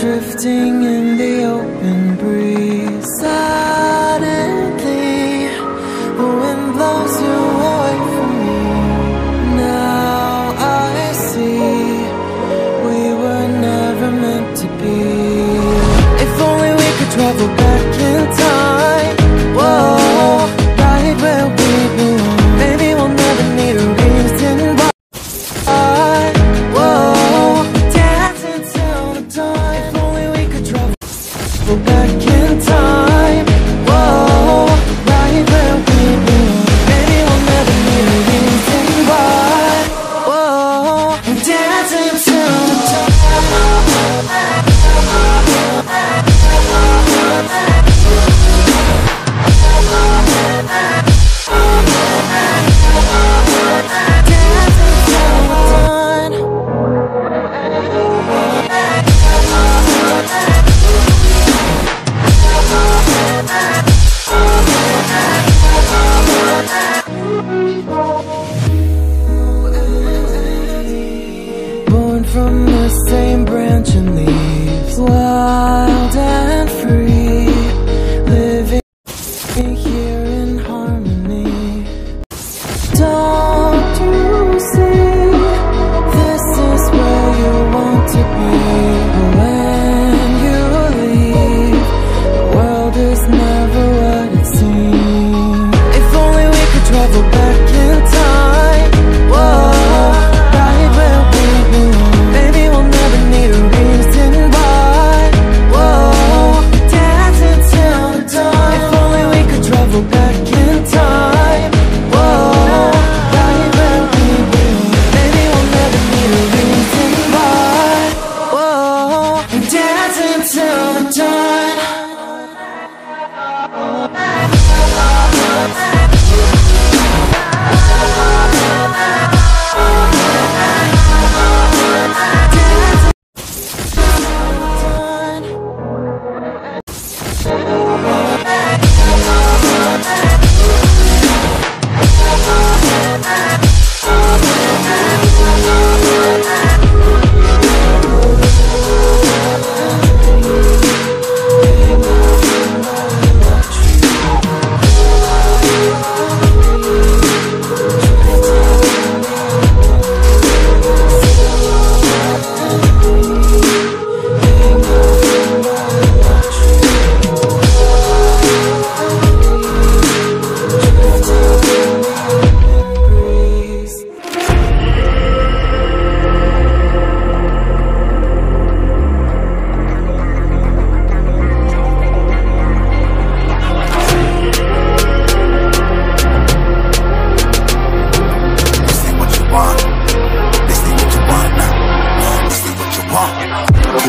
drifting in the open. From the same branch and leaves,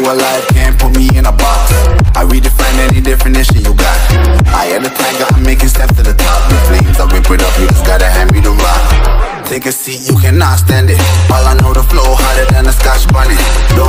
Can't put me in a box. I redefine any definition you got. I am the tiger, I'm making steps to the top. The flames, I whip it up, you just gotta hand me the rock. Take a seat, you cannot stand it. All I know, the flow harder than a scotch bonnet. Don't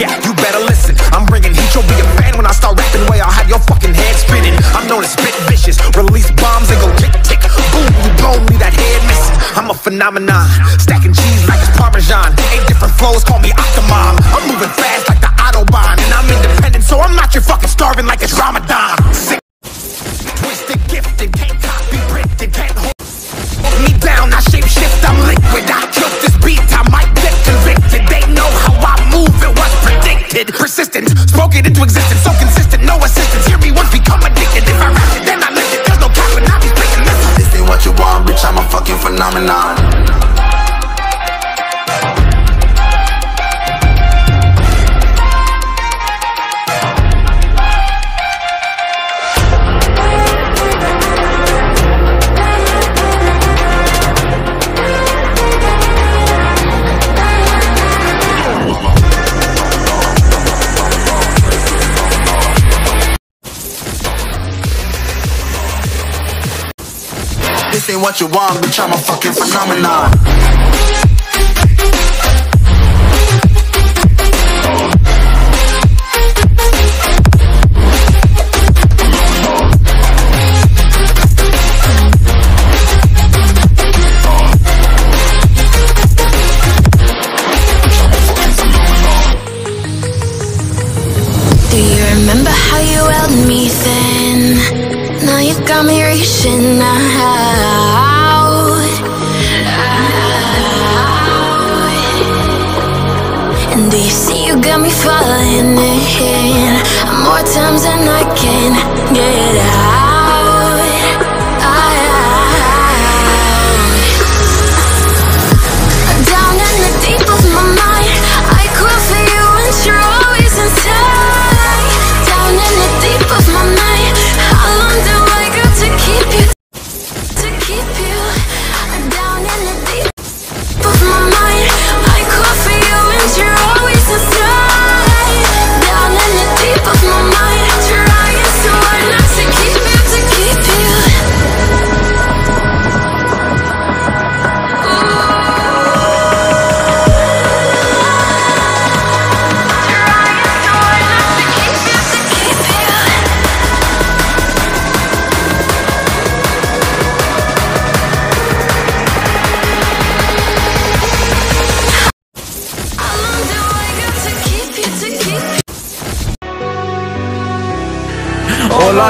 Yeah, you better listen. I'm bringing heat. You'll be a fan when I start rapping. Way I'll have your fucking head spinning. I'm known as spit vicious. Release bombs and go tick tick. Boom, you blow me that head missing. I'm a phenomenon. Stacking cheese like it's Parmesan. Eight different flows, call me Octomom. I'm moving fast this ain't what you want, bitch, I'm a fucking phenomenon. Do you remember how you held me then? Now you got me reaching out. Do you see you got me falling in more times than I can get out?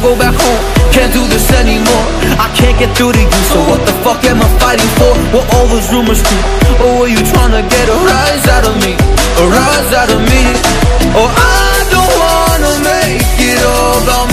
Go back home Can't do this anymore I can't get through to you So what the fuck am I fighting for? What all those rumors do? Or were you trying to get a rise out of me? A rise out of me? Or I don't wanna make it all about me